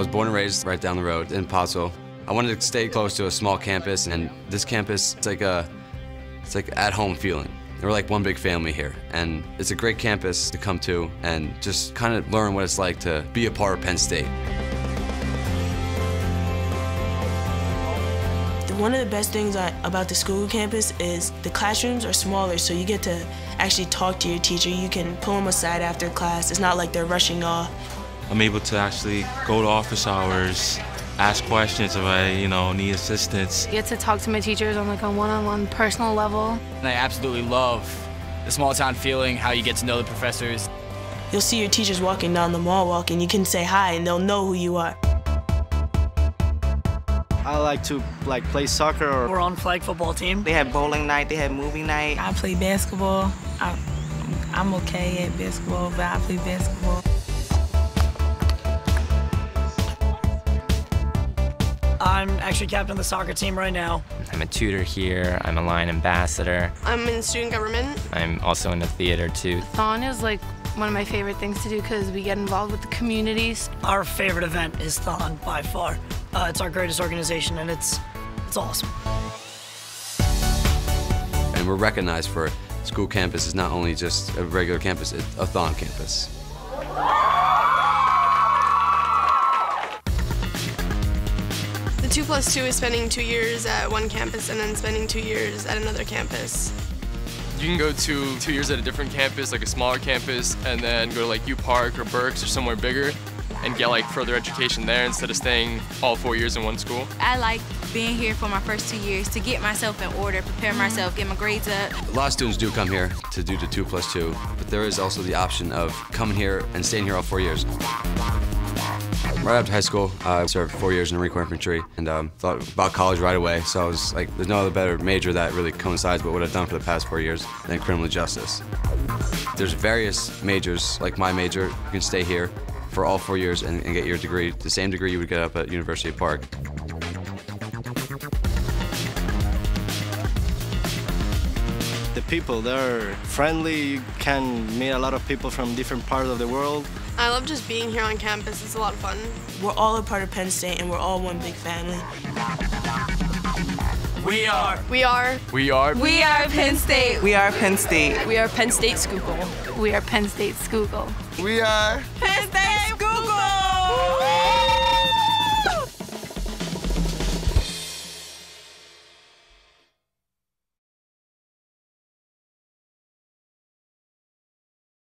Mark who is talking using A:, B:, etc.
A: I was born and raised right down the road in Pottsville. I wanted to stay close to a small campus, and this campus, it's like a, it's like at-home feeling. We're like one big family here, and it's a great campus to come to and just kind of learn what it's like to be a part of Penn State.
B: One of the best things about the Schuylkill campus is the classrooms are smaller, so you get to actually talk to your teacher. You can pull them aside after class. It's not like they're rushing off.
C: I'm able to actually go to office hours, ask questions if I, you know, need assistance.
D: Get to talk to my teachers on like a one-on-one -on -one personal level.
E: And I absolutely love the small town feeling, how you get to know the professors.
B: You'll see your teachers walking down the mall walk and you can say hi and they'll know who you are.
F: I like to like play soccer or
G: we're on flag football team.
H: They have bowling night, they have movie night.
I: I play basketball. I, I'm okay at basketball, but I play basketball.
G: I'm actually captain of the soccer team right now.
J: I'm a tutor here. I'm a Lion ambassador.
K: I'm in student government.
J: I'm also in the theater too.
D: Thon is like one of my favorite things to do because we get involved with the communities.
G: Our favorite event is Thon by far. Uh, it's our greatest organization and it's it's awesome.
A: And we're recognized for Schuylkill campus is not only just a regular campus, it's a Thon campus.
K: Two plus two is spending two years at one campus and then spending two years at another campus.
L: You can go to two years at a different campus, like a smaller campus, and then go to like U Park or Berks or somewhere bigger and get like further education there instead of staying all four years in one school.
M: I like being here for my first two years to get myself in order, prepare myself, get my grades up.
A: A lot of students do come here to do the two plus two, but there is also the option of coming here and staying here all four years. Right after high school, I served four years in the Marine Corps Infantry and um, thought about college right away. So I was like, there's no other better major that really coincides with what I've done for the past four years than criminal justice. There's various majors, like my major, you can stay here for all four years and, and get your degree, the same degree you would get up at University Park.
F: The people, they're friendly, you can meet a lot of people from different parts of the world.
K: I love just being here on campus. It's a lot of fun.
B: We're all a part of Penn State, and we're all one big family.
G: We are.
K: We are.
L: We are.
M: We are Penn State.
H: We are Penn State.
N: We are Penn State Schuylkill.
D: We are Penn State Schuylkill.
H: We are
M: Penn State.